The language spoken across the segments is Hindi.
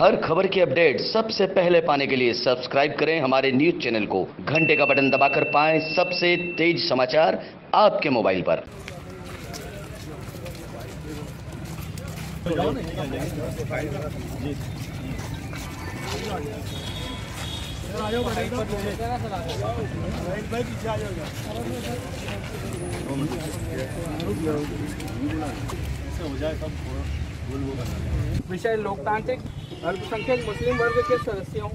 हर खबर की अपडेट सबसे पहले पाने के लिए सब्सक्राइब करें हमारे न्यूज़ चैनल को। घंटे का बटन दबाकर पाएँ सबसे तेज समाचार आपके मोबाइल पर। विषय लोकतांत्रिक अल्पसंख्यक मुस्लिम वर्ग के सदस्यों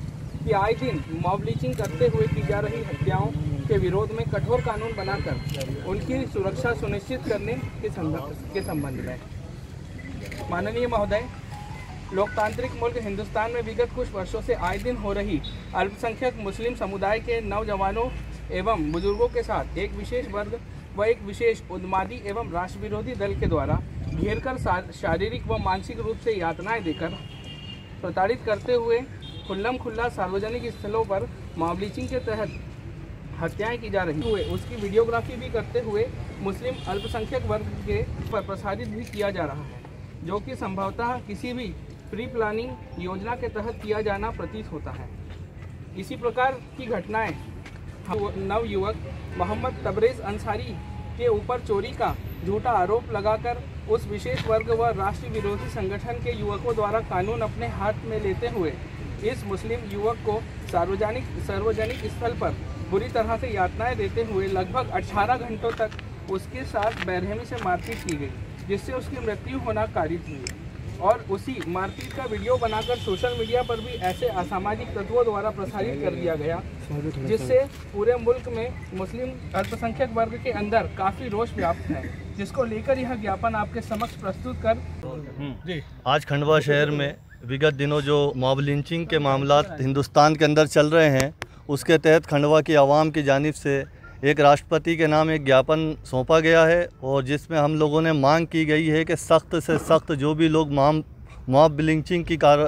की आए दिन मॉब करते हुए की जा रही हत्याओं के विरोध में कठोर कानून बनाकर उनकी सुरक्षा सुनिश्चित करने के संदर्भ के संबंध में। माननीय महोदय, लोकतांत्रिक मुल्क हिंदुस्तान में विगत कुछ वर्षों से आए दिन हो रही अल्पसंख्यक मुस्लिम समुदाय के नौजवानों एवं बुज़ुर्गों के साथ एक विशेष वर्ग व एक विशेष उन्मादी एवं राष्ट्र विरोधी दल के द्वारा घेरकर शा- शारीरिक व मानसिक रूप से यातनाएँ देकर प्रताड़ित करते हुए खुल्लम खुल्ला सार्वजनिक स्थलों पर मॉब लीचिंग के तहत हत्याएँ की जा रही हुए, उसकी वीडियोग्राफी भी करते हुए मुस्लिम अल्पसंख्यक वर्ग के पर प्रसारित भी किया जा रहा है, जो कि संभवतः किसी भी प्री प्लानिंग योजना के तहत किया जाना प्रतीत होता है। इसी प्रकार की घटनाएँ, हम नव युवक मोहम्मद तबरेज अंसारी के ऊपर चोरी का झूठा आरोप लगाकर उस विशेष वर्ग व राष्ट्र विरोधी संगठन के युवकों द्वारा कानून अपने हाथ में लेते हुए इस मुस्लिम युवक को सार्वजनिक सार्वजनिक स्थल पर बुरी तरह से यातनाएँ देते हुए लगभग 18 घंटों तक उसके साथ बेरहमी से मारपीट की गई, जिससे उसकी मृत्यु होना कारित हुई। और उसी मारपीट का वीडियो बनाकर सोशल मीडिया पर भी ऐसे असामाजिक तत्वों द्वारा प्रसारित कर दिया गया जिससे पूरे मुल्क में मुस्लिम अल्पसंख्यक वर्ग के अंदर काफ़ी रोष व्याप्त है जिसको लेकर यह ज्ञापन आपके समक्ष प्रस्तुत कर आज खंडवा शहर में विगत दिनों जो मॉब लिंचिंग के मामला हिंदुस्तान के अंदर चल रहे हैं उसके तहत खंडवा की आवाम की जानिब से एक राष्ट्रपति के नाम एक ज्ञापन सौंपा गया है और जिसमें हम लोगों ने मांग की गई है कि सख्त से सख्त जो भी लोग माम मॉब लिंचिंग की कार,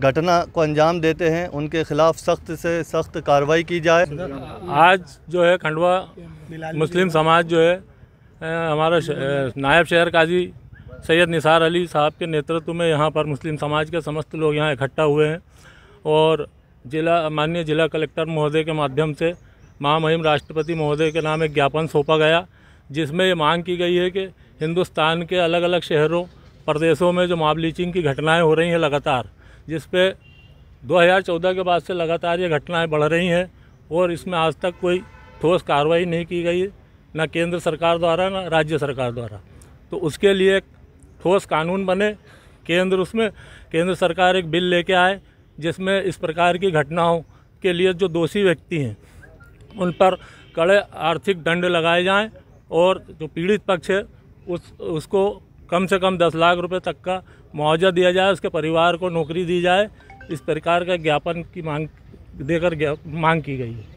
घटना को अंजाम देते हैं, उनके खिलाफ सख्त से सख्त कार्रवाई की जाए। आज जो है खंडवा मुस्लिम समाज जो है हमारा नायब शहर काजी सैयद निसार अली साहब के नेतृत्व में यहाँ पर मुस्लिम समाज के समस्त लोग यहाँ इकट्ठा हुए हैं और जिला, माननीय जिला कलेक्टर महोदय के माध्यम से महामहिम राष्ट्रपति महोदय के नाम एक ज्ञापन सौंपा गया, जिसमें ये मांग की गई है कि हिंदुस्तान के अलग अलग शहरों, प्रदेशों में जो मॉब लीचिंग की घटनाएँ हो रही हैं लगातार जिस पे 2014 के बाद से लगातार ये घटनाएँ बढ़ रही हैं, और इसमें आज तक कोई ठोस कार्रवाई नहीं की गई न केंद्र सरकार द्वारा, न राज्य सरकार द्वारा। तो उसके लिए एक ठोस कानून बने, केंद्र उसमें, केंद्र सरकार एक बिल लेके आए, जिसमें इस प्रकार की घटनाओं के लिए जो दोषी व्यक्ति हैं उन पर कड़े आर्थिक दंड लगाए जाएँ और जो पीड़ित पक्ष है, उस, उसको कम से कम दस लाख रुपए तक का मुआवजा दिया जाए, उसके परिवार को नौकरी दी जाए। इस प्रकार का ज्ञापन की मांग, देकर मांग की गई है।